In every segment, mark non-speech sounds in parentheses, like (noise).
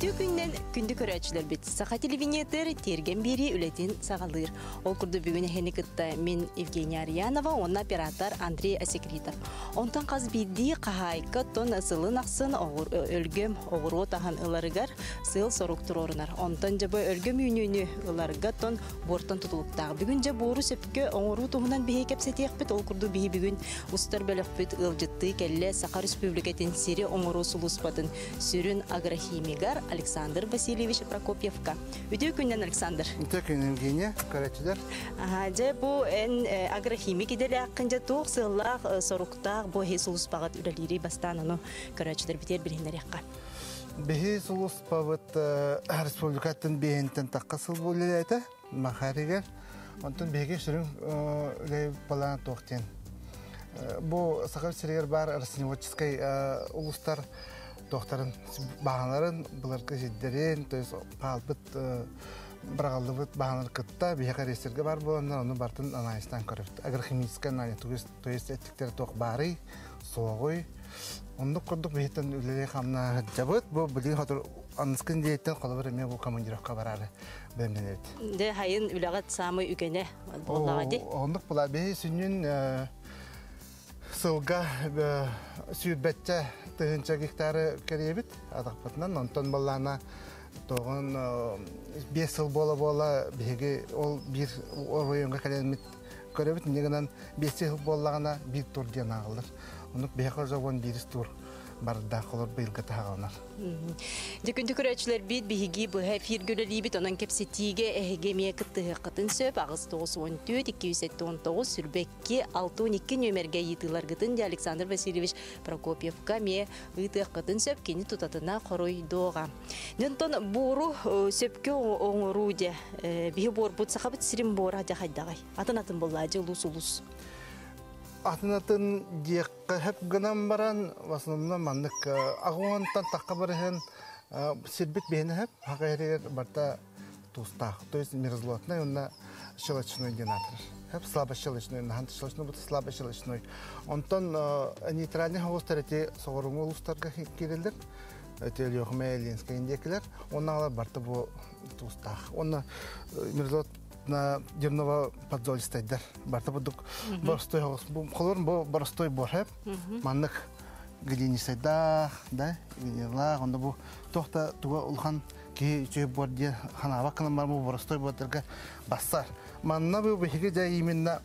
Өтө күннен күнді көрәчілер бит. Саха телевинетер терген бери үлетин сағалыр. Ол күрді бүгін әхені кытта мен Евгения Ариянова, онна оператор Андрей Асекритов. Онтан қаз бидді қағайқы тон ысылын ақсын өлгөм оғыру таған ыларыгар сыл сорук турорунар. Онтан жабы өлгөм үйнүйні ыларыга тон бортан тұтылықтағы. Бүгін жа бору сөпкі оңыру туғынан бейе кепсетек бит. Ол күрді бейе бүгін ұстар бөлік бит ылжытты кәлі Сақа Республикатын сири оңыру сұлыспатын сүрін агрохимигар Александр Васильевич Прокопьевка. Үдеу күннен Александр. Күнен кейіне, көрәтшілер. Ага, же бу эн э, агрохимик иделе аккынжа тук сыллах э, соруктак бу хесулус багат үлелири бастан аны көрөчүлөр битер биринер якка. Бехи сулус павыт республикатын бейінтен таққасыл болы әйті, махаригер. Онтын беге сүрін үлей балана тоқтен. Бу сақап сирегер бар расневодческой улустар тоқтарын бағанарын бұларға жеддерен, то есть палбыт бірағалдыбыт бағанар кытта бейқа рейстерге бар боланнар, оны бартын анализтан көріпті. Агрохимический анализ, то есть әттіктері тоқ бары, соғой, Ондық құрдық бейттен үлелей қамна жабыт, бұл білген хотыр аныскын дейттен қолы бір еме бұл командировка барары өт. Де хайын үләгат самы үгене боллага ди. Ондық бұла бей сүнін сылға сүйірбәтчә тыгынча гектары керебит. Адақпатынан, онтон боллана. Тоғын бес сыл бола бола беге ол бір оройынға кәленмет көребит, негінен бес сыл боллағана бір тур ден ағылыр. Онық бейқор жоғын біріс тур. Барда қолыр бұйылға тағалынар. Декүнді көрәчілер бит биһиги бұға фиргүлі бит онан кепсетиге әхеге мие кыттығы қытын сөп ағыз 914-219 сүрбекке 612 нөмерге етілар гытын Александр Васильевич Прокопьевка мие ыты қытын сөп кені тұтатына қорой доға. Нентон бору сөпке оңыру де биһи бор бұт сақабыт сирим бора де хайдағай. Атын атын болла же улус-улус. Атынатын диекка хеп гынан баран, в основном маннык агуантан таққа барыхын сирбит бейні хеп, хақайрер барта тустақ, то есть мерзлотный, онна щелочной генатор. Хеп слабощелочной, наханты щелочной, бұты слабощелочной. Онтон нейтральный хавостар эти соғырымы ұлыстарға керелдер, эти лёхме ленская индекілер, онна барта бұл тустақ. Онна мерзлот на дерного подзолистайдар. Барта будук боростой хогос. Холорун бо боростой борхеп. Маннык гидини сайда, да, гидила, онда бу тохта туга улхан ки чөй бор де ханава кынан бар бу боростой бортерге бассар. Манна бу бихиге жай именно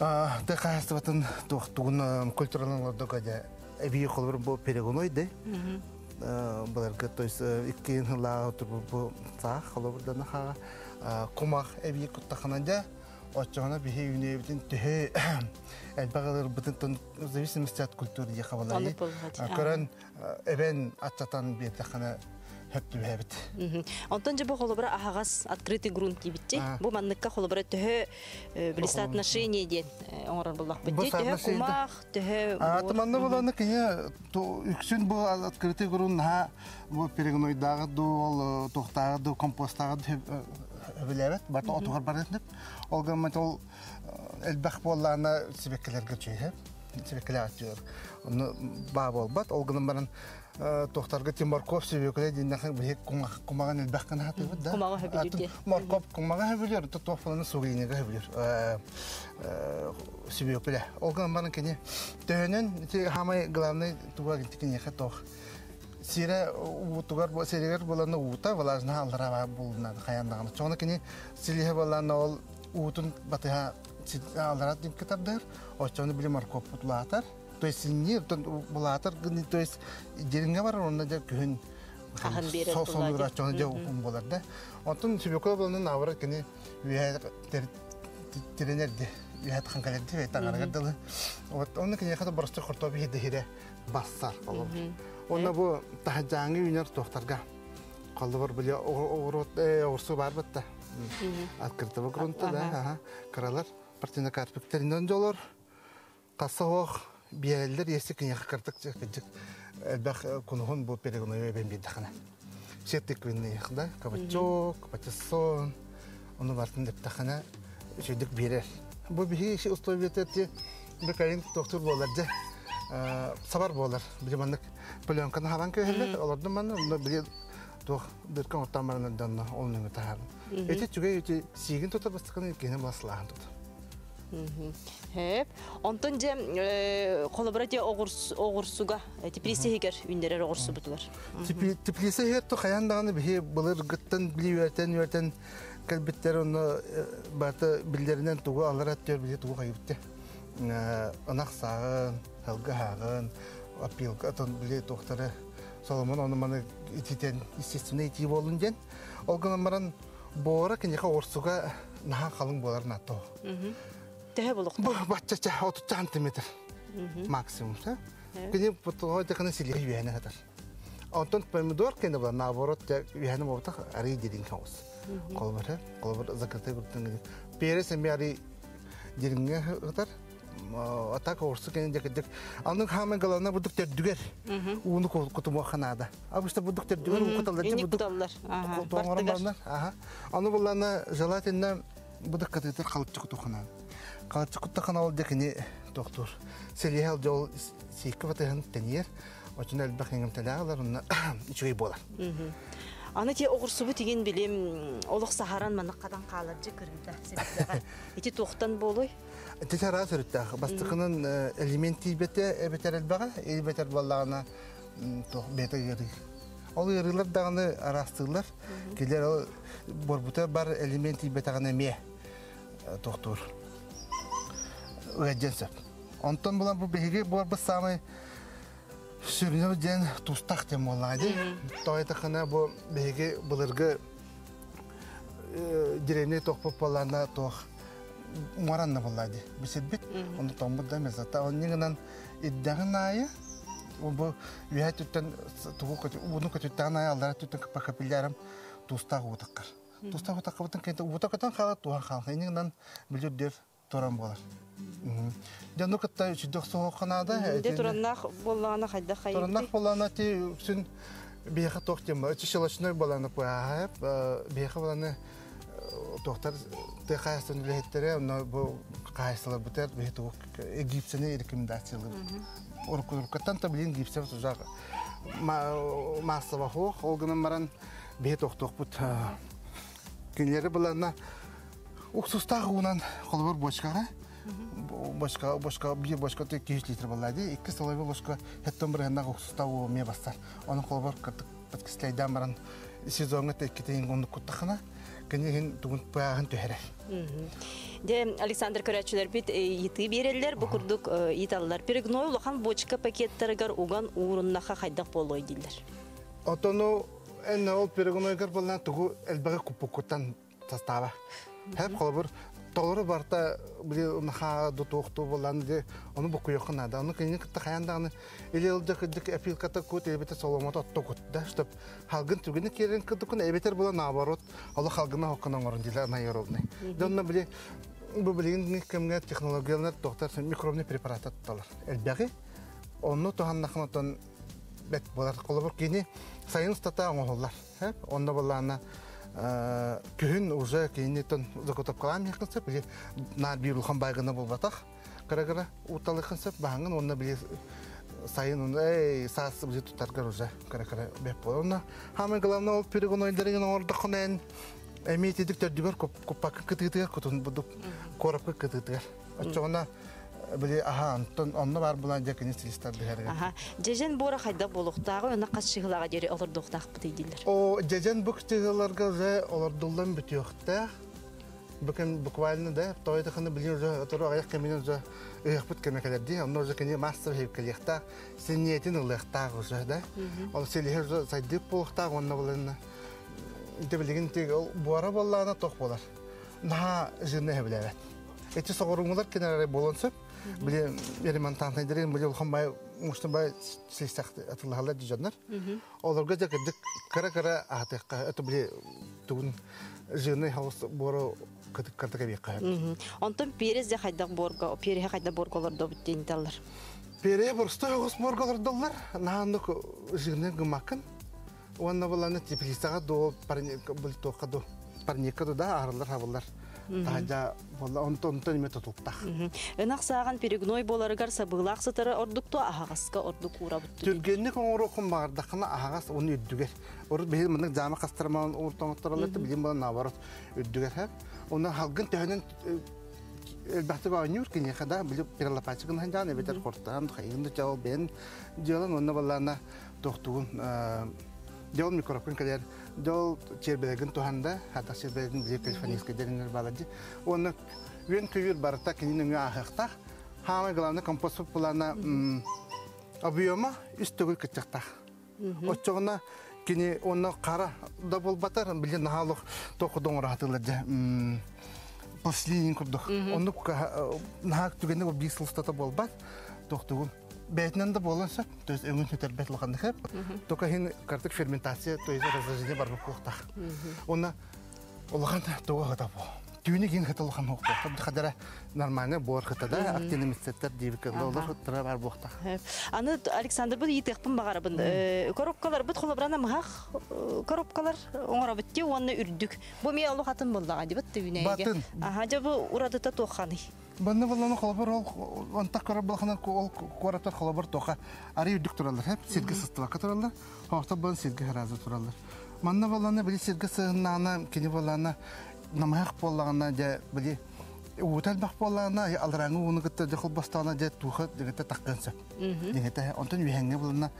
а да кайстыбатын тох тугун культуралык да эби холор бу перегоной де. Буларга то есть иккен ла отур бу цах холор да нахага кумах эби куттаханада очоғана бихи үнебитин төһө (coughs) элбагалар бытын зависимости от культуры я хавалай көрөн эбен атчатан бетахана хөптү бэбит Онтон же холобра ахагас открытый грунт дибитти. Бу манныкка холобра төһө блист отношение ден оңорор буллак битти. Төһө кумах, төһө Атыманна буланы кине үксүн бу открытый грунт ха бу перегнойдагы ду тохтагы ду компостагы билебет, барта отугар бар этнеп. Олга мат ол элбах болларына сибеккелерге чөйһе. Сибеккелер атыр. Ба болбат, баран тохтарга кумаган элбах кана да. Кумага кумага то сугинеге. Сибекеле. Олгының баран кене төнен ти хамай главный туга гиткен яха тох. Сире утугар бу серегер буланы ута валажна алдыра булна хаяндаган чоны кини силихе баланы ол утун батыха алдыра дип китапдар очоны били маркоп путлатар то есть не булатар то есть жеринге бар онда да күн Хахан берер сосон ура чоны да укум болар да. Онтун сибеко буланы навра кини ве теренерди яат ханкалерди ве таңаргардылы вот оны кини хата барысты хортоби хиде бассар болор Онна бу тахажаңы үйнер тохтарга. Қалды бар біле оғырот оғырсы бар бітті. Открытого грунта, да. Қаралар, партина карпиктерінен жолар. Қасы оқ, биялер есі кіне қақырдық жекіджік. Әлбәқ күнігін бұл перегіні өйбен бейді қана. Сеттік винны еқда, кабачок, патиссон, оны бартын деп тақана жөйдік берер. Бұл бігі условиятетте бір кайын доктор болар же. Сабар болар, білемандық пленканы халан көһөллөр олордун маны били туох дыркан оттан баран данна ол нөңө тахар эти түгө эти сигин тутар бастыканы кене баслаан тутар Хеп. Онтон же коллаборатия огурсуга тепресигер үндерер огурсу бутулар. Теплисе хет то хаяндаганы бихи былыр гыттан биливертен вертен калбиттер оны баты билдеринен тугу аларат төр били тугу кайыпты. Анак сагын, халга хагын, апилка тон били тохтары Соломон оны маны ититен естественно ити болун ден. Ол гана маран бора кенеха орсуга наха калың болар нато. Тэхэ болох. Бу бачча 30 сантиметр максимум, да? Кене потоо декана сили яна хатар. Онтон помидор кене ба наоборот ари хаус. Колбар, колбар закрыты буртын. Перес мяри диринге хатар. Атак орсы кене дек дек. Аның хамен галана будук тер дүгер. Уны кутумо ханада. Абышта будук тер дүгер укуталдар. Ини куталдар. Ага. Бартыгар. Ага. Аны булланы желательно будук катытыр калып чыкыту ханада. Калачы куттахан ол доктор. Селихал жол сикки батыхан тенер. Очень еңім тәләғалар, онна ичуй болар. Аны те деген білем, олық сахаран маны қадан қалар же тоқтан болой? Тетер раз үріттәқ. Бастықының элементі беті әбетер әлбәға, әлбетер болағына беті ері. Ол ерілер дағыны арастығылар. Келер ол борбута бар элементі бетағына ме доктор. Уәдден Онтон булан бу беге бу самый сүрнө ден тустак тем олады. Тойта хана бу беге булыргы дирене токпо полана тох маранна булады. Бисет бит. Онда томбуда мезата. Оннигынан иддаган ая бу вия түттен тугу көтү уну көтүттан ая алдар түттен капакапилярым тустак утаккар. Тустак утаккар бутан кенте утаккатан хала туган халка. Инигынан билүддер торан болар. Жану кытта үчүдөх сооканада. Де тураннах боллана хайда хайып. Тураннах боллана ти үксүн бияха токтем. Үчү шылачной бияха тоқтар те қайсын үлеттере, но бу қайсылар бутер бехту Египсене рекомендациялар. Оркуркаттан та билин гипсер тужак массава хох, олгынан маран бехт тоқтоқ бут. Кинлери боллана уксустағы унан қолбыр бочкаға бошка бошка бир бошка тек 200 литр болады. 2 столовый ложка хеттон бир ме бастар. Оны колбор кыртык подкислейдан сезонга куттахана. Кенеген тугун пагын төһәрә. Де Александр Көрәчүләр бит йыты берелләр, бу курдук италлар. Перегной улахан бочка пакеттарыгар уган урыннаха хайдак болой диләр. Отону энне ол перегнойгар болан тугу элбеге купукуттан состава. Хәп колбор толору барта били наха дутукту болан де оны бу куйохна да оны кыйны кытта хаяндагы или илдик дик апилката кут эбете соломото оттокут да чтоб халгын түгүнө керен кыдыкын эбетер бола наоборот алла халгына хоккана орун диле на еровны донна били бу билин кемге технологиялар доктор микробный препарат атталар. Элбеги онну туханнахнатон бет болар колобур кини сайын стата оңоллар онда болана күн уже кейіннетен закотап қалам яқынсып біле нар бибілхан байгына болбатақ кара-кара уталықынсып бағыңын онна біле сайын оны эй саас біле тұтаргар уже кара-кара беп бол онна хамын главна ол төрдігер көппакын кытыгытыгар күтін бұдып Били аха антон онно бар булан жакын стилистар бихерге. Аха. Жежен бора хайда болуктагы оны качыгылага жери олар доктак бу дейдилер. О, жежен буктыгыларга же олар дулдан битиёхта. Бүкен буквально да тойда ханы билер же отуру аяк кеминен же ыйык бит кемекелер ди. Онно же кене мастер хеп келехта. Синьетин ылыхта уже да. Ол селихер же сайдып болухта онно булын. Ите билген тек буара боллана ток болар. На жинне хебилерет. Эти соғырыңылар кенәрі болынсып, Биле береман тантайдырын биле улхамбай муштабай сестак атылалар дижаннар. Оларга да кедик кара-кара атыкка это биле тугун жыны хаус боро кытык картага бекка. Онтон перез де хайдак борга, пере хайда борголар да биттен таллар. Пере борсто хаус борголар доллар. Нандык жыны гымакын. Онна буланы теплисага до парник бул токаду. Парникаду да арылар хавылар. Болла онтон онтон име тутултах. Ынақ саған перегной боларыгар сабылақ сытыры ордукту ахағасқа ордук ура бұтты. Түргенне коңоро ком бардакына агас уну үддүгер. Ор бел мындык жама кастырман уртоңторалаты билим болан наоборот үддүгер хап. Оны халгын төһөнөн элбәхте ба нюр кине хада билип перелапачыгын хандан эбетер кортан хайында жау бен жолын онна баллана тохтугун жол микрофон кадер жол чербелеген туханда хата чербелеген билип телефонистка деринер баладжи оны вен күйür барта кинин үңө ахыкта хама главный композитор булана объема үстөгүл кычактах оччогуна кини оны кара да болбатар биле нахалык токудоң ратылар последний курдук оны нахак түгенде бу бисылстата болбат токтугун бәйтінен де боланса, то есть өңін өтер бәт лоханды хэп, только хин картык ферментация, то есть разложение бар букуқтақ. Оны олахан тоға ғада бол. Түйіні кейін хата лохан хоқты. Хадара нормально бор хатада активный мецеттер дейбік олар хаттара бар буқтақ. Аны Александр бұл етекпін бағарабын. Коробкалар бұд қолабырана мағақ коробкалар оңыра бітте, оны үрдік. Бұл ме олы хатын болдаға дейбіт түйінеге. Батын. Аха, жабы урадыта тоқаны. Банны баланы холобар ол онтак кораб балхана ол кораптар холобар тоха. Ари үдүк туралар. Хеп сирге сыстыва туралар. Хохта бан сирге харазы туралар. Манна баланы били сирге сыгыннана кини баланы намаяк боллагана же били утал бак боллагана алраңы уны гытта же холбастана же туха дегете такканса. Дегете онтон үйәңге булына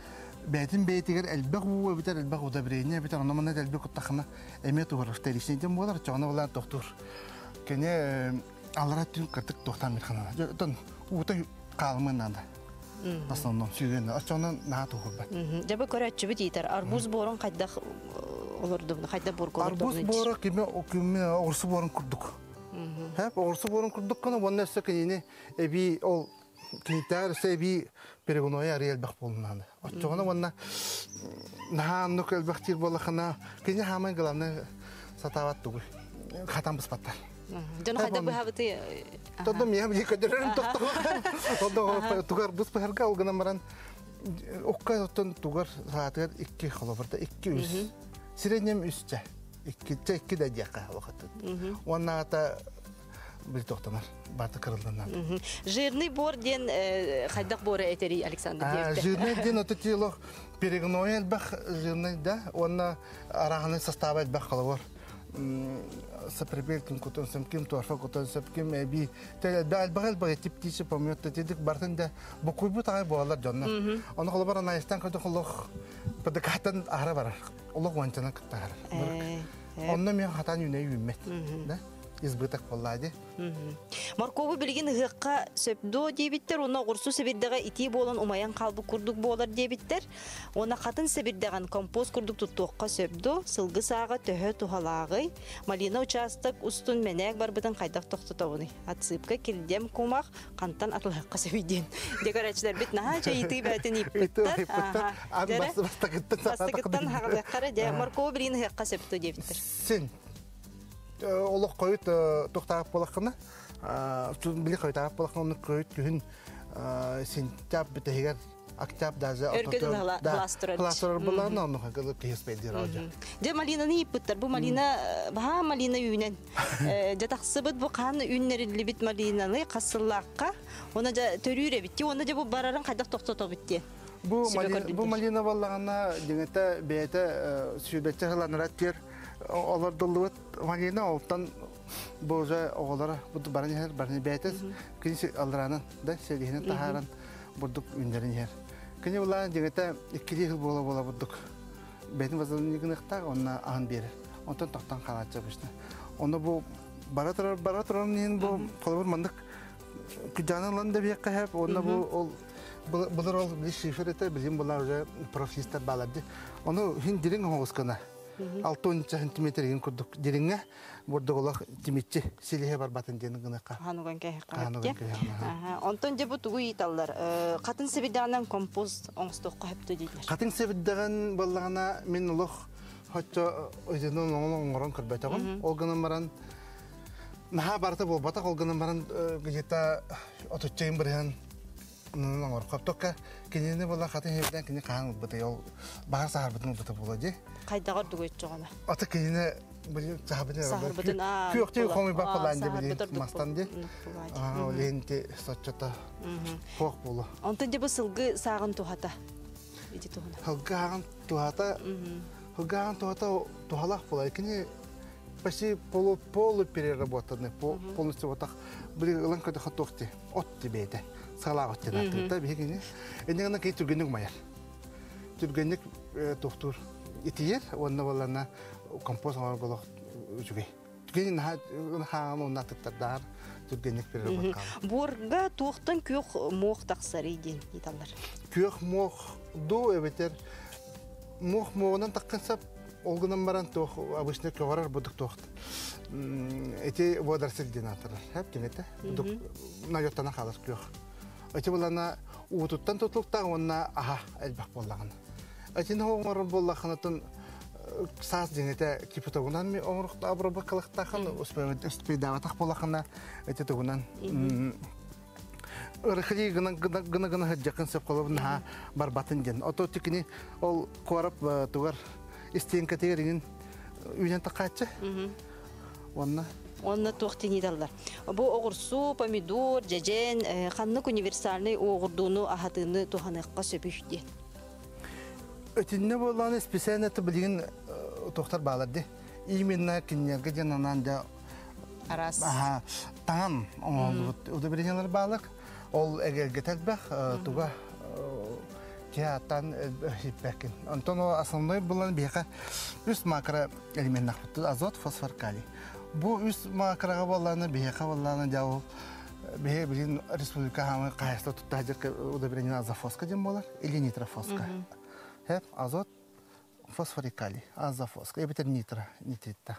бәтин бәйтигер әлбәг уу битер әлбәг уда бирәне битер анамана әлбәг тахна эмет угар телисен болар чана балан доктор. Кене алара түн кыртык тохтан мирхана. Жотон ута калмын анда. В основном сүйген. Ачона на тухурбат. Жабы көрәтчү бит итер. Арбуз борон кайда олорду, кайда борго Арбуз бора киме киме орсу борон курдук. Хәп орсу борон курдук кана вонна секене эби ол кинтар себи перегоноя ариэл бак болнаны. Ачона вонна на нук элбахтир болахана кине хамай главное сатават тугу. Хатам баспаттар. Жон хайда бу хабыты. Тодом я би кадерен тохто. Тодо тугар бус пахарга олгана маран окка тон тугар саатыр 2 холобарда 2 үс. Среднем үсче. 2 че 2 да жака вакыт. Онната бир тохтамар баты кырылданан. Жирный бор ден хайдак боры этери Александр жирный ден бах жирный да, онна араханы составать бах холобар. Сапребелкин кутон самким туарфа сапким эби тел дал багал багы тип тише помет тедик бартын да бу тагы болар жонна оны холо бар анайстан кыды холох падакатан ара бар олог вантана кыттар онно мен хатан юне юммет да избыток боллади Маркову билген гыкка сөпдо дебиттер, оны урсу себирдеге ити болан умаян калбы курдук болар дебиттер. Оны катын себирдеган компост курдук туттуққа сөпдо, сылгы сага төһө тухалагы, малина участок устун менек бар бытын кайдак токтотобуны. Атсыпка килдем кумак кантан атылыкка себиден. (laughs) Декорачылар бит наха чайты бәтин иппиттер. Бастакыттан хагылыккара де Маркову билген гыкка сөпдо дебиттер. Сен олох койут тохтаап болакына били койтаап болакына оны койут күн сентябрь битегер октябрь даже класстырар буланы оны кылып кеспейдир ажа де малинаны иппыттар бу малина баха малина үйнен жатаксыбыт (laughs) бу кан үннерили бит малинаны касыллакка оны жа төрүүрэ битти оны жа бу барарын кайдак токтото битти. Бу малина олар доллубат малина олтан боза оголара буду баран хер баран бетес кини алранан да селихин тахаран бурдук үндерин хер кини ула дегете иккили бола бола бурдук. Бетин вазалынигин та онна ан бер онтан тактан халача бишна оны бу бара турар бара турар нин бу колбур мандык кыжанылан да бек хеп онна бу ол булар ол шифр ете билим булар уже профессионалистар балады оны хин дирин хоскана алтон сантиметр ген курдук диринге бурдук олох тимитчи силихе бар батын ден гыныкка хануган кэ онтон же бу тугу италлар катын себиданан компост оңстокко хепти дейлер катын себиддаган баллагана мен олох хоччо өзүнүн оңорон көрбөтөгүм ол гынан баран наха барта болбата ол гынан баран где-то отуччайын баран нын орқап тоққа кенені бола қатын хебден кене қаң бұты ол бағар сахар бұтын бұты бола же Қайдағар дүгөйт жоғана. ата кенені бұл сахабыны Сахар бұтын, а, бақ А, болан сахар деп мастан де ленте болу тухата. Тухана. почти полу полу переработаны по- полностью вот так от кей түргенек маяр түргенек доктор итиер онна балана композ арголох үжүгей түргенек на хаан онна таттар түргенек переработка Борга туқтан көк моқ тақсар иден италар. күйөх мох ду эбетер. Мох моғынан таққансап олгынан баран тох обычно көгорар будук тохт эти водорсель динатор. Хеп динете будук найоттана халас күйөх эти булана уутуттан тутлуктагы онна аха элбак боллаган. Эти хоңор боллаханатын саас динете кипутогунан ми оңрукта обрабакалыктахан успейдаватах боллахана эти тугунан ырыхли гына гына гына хаджакын сеп колобун ха барбатын ден ото тикини ол корап тугар истенка тегерин үйнен такачы онна Онна туқтын италар. Бу оғырсу, помидор, жежен, қаннык универсальный оғырдуну ахатыны туханыққа сөпүште. Өтінне боланы специально это билген тохтар баларды именно киннерге ден анан да Арас. аха таңан удобрениялар балык ол эгерге телбэх туга театан хиппекин антон основной булан бияка үс макро элемент азот фосфор калий. Бу үс макрога боланы бияка боланы жау билин республика хамы кайста туттажыр удобрение азофоска дем болар или нитрофоска. Хеп азот фосфор и калий азофоска эбитер нитро нитритта.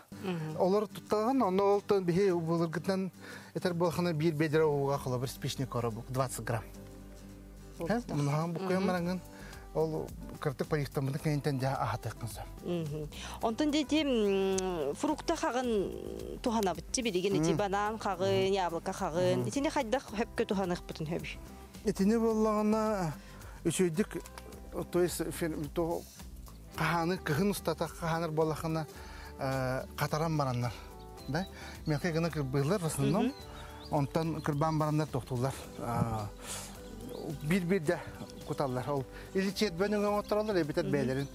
Олар туттаган оны олтон бие булыргытан этер болхана бир бедер ууга кыла бир спичный коробок 20 грамм. Мына бу кемаранган ол кыртык палихтамын кентен жа ахатыккынса Онтан дети фрукта қағын тухана бітті білеген ети банан қағын, яблока қағын. Итіне қайдақ хөпке туханық бұтын хөбі. Этине боллагана үчөйдүк то есть то каханы кыхын устата каханыр боллахана катаран бараннар да? Меке гына кырбыйлар в основном онтан кырбан бараннар токтулар бир бир да куталлар ол или чет бөнүңө отуралар эбитер бээлерин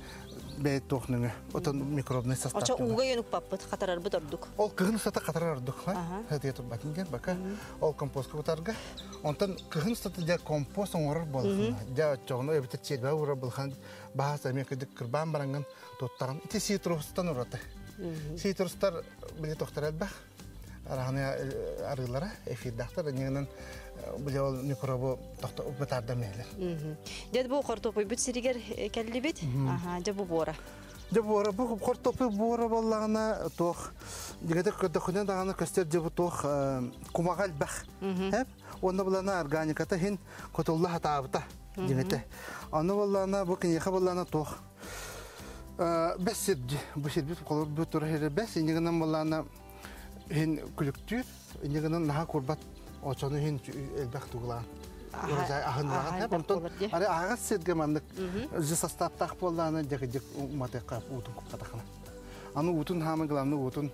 бээ тохнуңө отон микробный состав Оча уға енік паппыт қатарар бұт ордық. Ол кыгын стата катарар ордук, Ага. ха? Хәтия турбатын ден бака. Ол компостка утарга. Онтан кыгын стата дя компост оңорор болхан. Дя чогно эбите чедба ура болхан. Бааса мен кыдык кырбан баранган тоттаран. Ити ситрустан ураты. Ситрустар биле тохтарат бах. Араханы арылара эфирдактар неңнен ол микробы тохта бетарда мейлер. Дед бұл қортопой бүт сиригер кәлі бет? Де бұл бора. Де бора бу кортопы бора боллагана тох дигәдә көдәхөнә даганы көстер де бу тох кумагал бах. Хәп онда булана органиката хин котулла хатабыта дигәтә. Аны булана бу кин яха булана тох. Бәс сидди бу сидди колор бу тур хәре бәс инегеннән булана хин күлектүр инегеннән наха курбат очоны хин элбәх тугла. Уразай ахынлаган ага, хәп онтон аре агас сидге мандык же составтах болланы деге дек матека утун купатахана. Аны утун хамы главны утун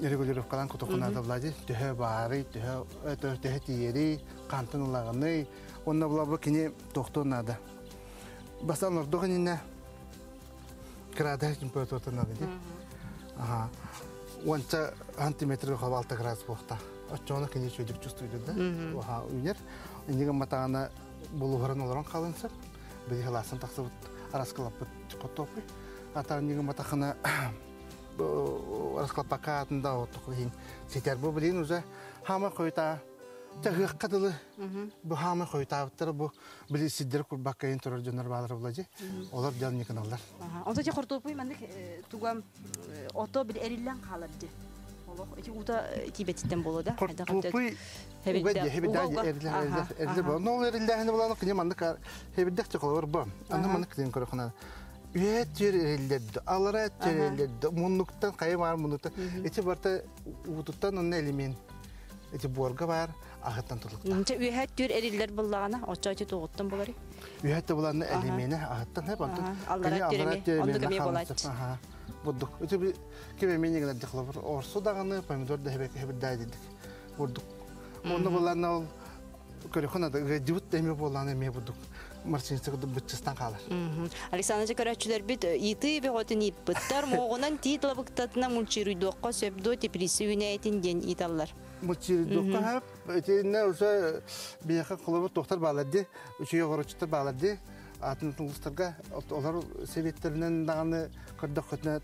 регулировкалан кутукуна да влади төһө бары төһө өтө төһө тиери кантын лаганы онна була бу кине тохто нада. Басан ордогынна градус температура нада ди. Ага. Онча сантиметр хавалта градус бохта. Очоны кине чөйдүк чувствуйду да. Ага, уйнер. Инеге матагана булугарын олорон калынса. Били халасын таксыбыт араскалап котопы. Ата инеге матахана (coughs) раскалпака атында отоқлын. Сетер бу билин уже хама койта тагык кадылы. Бу хама койта аттыр бу били сиддер курбаккайын турар жонор. Олар жан никаналар. Онтан де қортопой мандық тугам ото қалар де. Олық, эти ута тибеттен болу да. Кортупы Хебидде, эрле, Ага, эрле, эрле хәне буланы кыне мандык хебидде чоколор бу. Аны мандык ден корохана. Үет жер эрледди, алара жер эрледди. Муннуктан кайы бар. Эти барта утуттан онны элемент. Эти борга бар антын аллара тереме, онды кеме болать. аха будук өтө би кеме мене генә дихлабыр орсу даганы помидор да хебек хебет дайдык будук онны буларны ол көрөхөн да редют деме буланы ме будук марсинсек бутчастан калар. Александр көрәчүләр бит иты бе хотын иппеттер (laughs) могунан титла быктатына мульчирүйдөккө сөбдө теприси үнәйтин ден италлар. мучирдукка хап этине уже бияка кылыбы токтор баалады үчүгө корочуттар баалады атын тулустарга олар себеттеринен даганы көрдөх көтүнө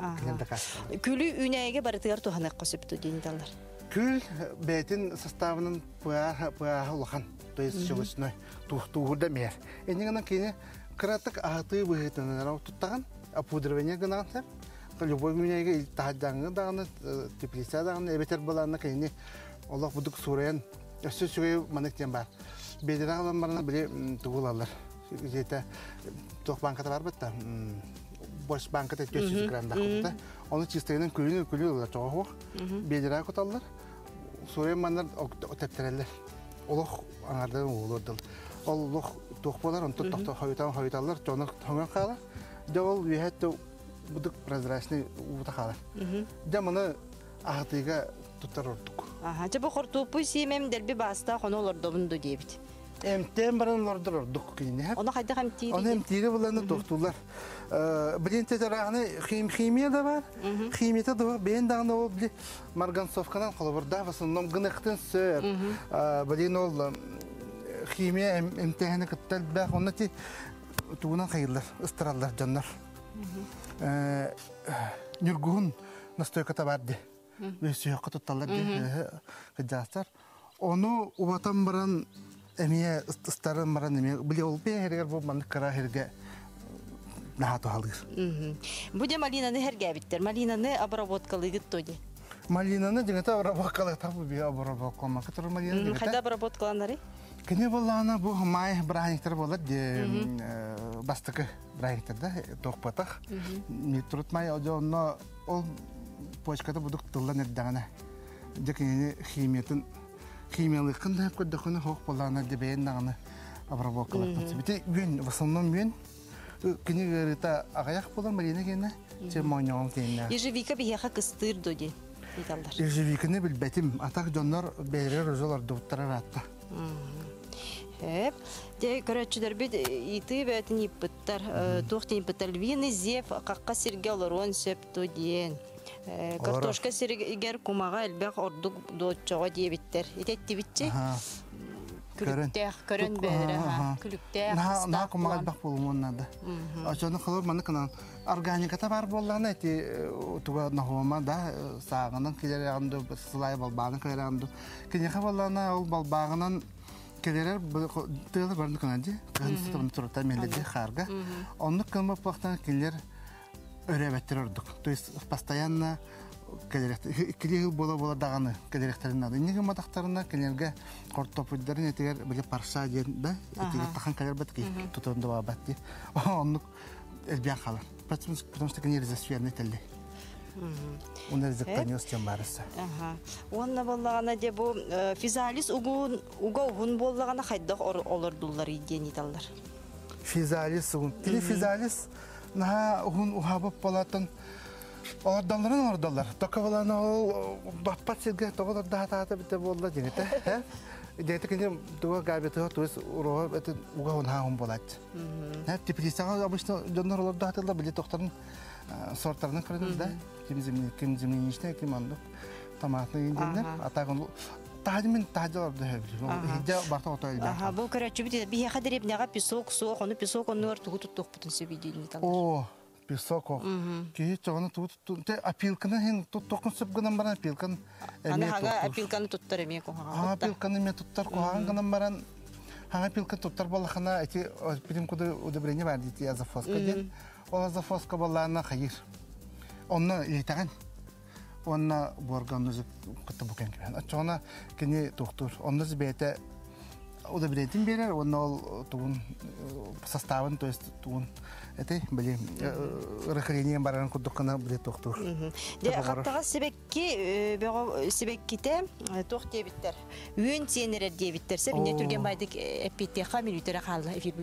Ага. кенде кас Күлү үнәйге барытыгар туханакка сөптө ден италлар. күл бетин составынан пуа пуа улахан. То есть жылычной тухтуурда мер. Эниңана кини кратык аты быһытынан туттаган опудрование сеп любой минеге тахадаңы даганы теплица даганы эбетер баланы кини олох будук сурен өсө сүгөй манык тем бар. Бедера аламарына биле тугулалар. Жете тох банката бар бетта бош банката 400 грамм да оны чистыгынан күлүнү күлү тоох бедера коталлар мандар олох аңардан ол лох тоңан кала жол вихет будук прозрачный ута кала да. Мына ахтыга ордук Аха, жабы хортупу сиемем дерби баста дебит. Эмтен баран лордор ордук кине Оны хайда хам тири. Оны буланы тетараны хим химия да бар. Химия да бар. Бен дагы ол били марганцовкадан колобурда в основном сөр. Билин ол химия эмтеханы кыттал бак оны ти тугунан хайырлар, ыстыралар жаннар. Оны баран эмие ыстарын баран эмие биле ол бергер бу ман кара херге нахату халгыр. Бу де малинаны херге биттер. Малинаны обработкалыгыт тоди. Малинаны дигете обработкалы табы би обработкалма кытыр малина Хайда дигете. обработкаланары? Кене боллана бу май брахниктер болот де бастыкы брахниктер да токпатах. Не турут май одонно ол почката будук тылла нердагана. Декене химиятын химиялык кандай көдөхүнө хок боллана дебен даганы обработкалык. Бити бүн в основном бүн кене гырита агаяк болар малина гене. Че моньон тенна. Ежевика бияха кыстыр доди. Ежевиканы билбетим. Атак жоннор берер өзөлөр дуттарар атта. Хеп. Де көрәчүләр бит иты бәтин иппеттер. Тухтин иппеттер вины зев какка сирге олорон сөп тодиен. Картошка сиргер кумага элбек ордук доччого диебиттер. Итетти битчи. Ага. Күлүктәх көрөн бәдер. Күлүктәх. На на кумагал бак булмун нада. Ачаны кылыр маны кынан органиката бар болланы эти туга нахома да сагынан келер янды сылай балбаны келер янды. Кинеха болланы ол балбагынан келерер тылы барын канади. Кынсытын турта меледи харга. Онны кылма пактан келер өрөбеттер ордук. То есть постоянно жыл бола бола даганы келеректерин ады. Неге матактарына келерге кортопуйдарын этигер биле парша диен да этиге тахан келер бат ки тутунда ба бат ди. Онну (laughs) элбян кала. Потому что потому что связаны телли. Тем барысы. Ага. Онна боллагана де бу э, физалис угун уга угун боллагана хайдах олордуллар иден италлар. Физалис угун. Физалис на угун ухабып болатын Ордаларын ордалар. Тока баланы ол баппат сирге тоголар да та бите болла дегете. (laughs) Хэ? Дете кине туга габете туис уроо это уга он хаун болат. Хэ теплисага обычно жоннор олар да биле токтарын сорттарына кырдым да. Ким земли ким нишне ким андык. Индендер. Атагын орды хэбли. Хидя барта отой да. Ага, бу көрәчү бит нага песок суок, оны песок онуар тугу туттук бутун сөбиден италлар. О, песок о. Ки тут те апилканы хин гынан баран апилкан. Аны хага апилканы туттар эме ко А хага. апилканы туттар гынан баран. Хага апилкан туттар балахана эти билим куды удобрение бар дити азофоска ден. Ол азофоска балларына хайыр. Онны илтаган. Онна борган үзүк кытты букен кебен. Чона кини доктор. Онны бете удобрениятин берер, он ол тугун э, составын, то есть тугун эти были рахрение баран кудуккана биле тохтур. Де хаттага себекки бего себекките тох дебиттер. Үн тенерер дебиттер. Се бине түрген байдык эпите хамил үтөрө калды эфир.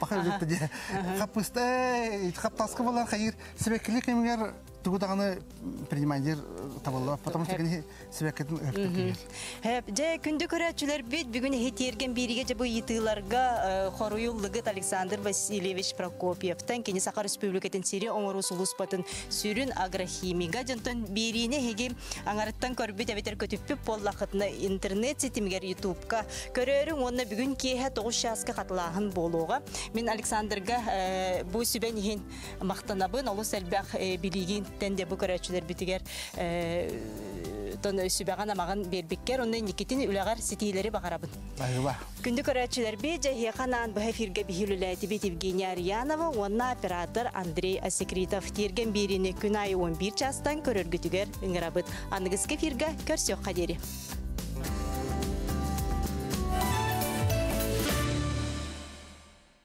Бака битте де. Капыста каптаскы болан хайыр себеккилик тугудаганы принимайдер табылла, потому что кени себеккетин өптүк. Хеп, же күндө көрөчүлөр бит бүгүн хетерген бириге же бу йытыларга хоруюллыгыт Александр Васильевич Прокопьевтан кени Сахар Республикатын сири оңору сулуспатын сүрүн агрохимига жонтон бирине хеги аңарыттан көрбүт эбетер көтүппү поллахытны интернет сетимгер ютубка көрөрүң онна бүгүн кеһе 9 часка катылаһын болууга мен Александрга бу сүбен мактанабын олу сэлбэх билигин. Тенде бу көрөчүлөр битигер тон сүбәган амаган бербиккер онны никитин үләгәр ситилери багарабын. Айва. Күндү көрәчүләр би җәһи бу эфиргә бихилүләти бит Евгения Арьянова, онна оператор Андрей Асекритов тирген бирине күн айы 11 частан көрөргүтүгер иңрабыт. Аныгыз кефиргә көрсөк кадери.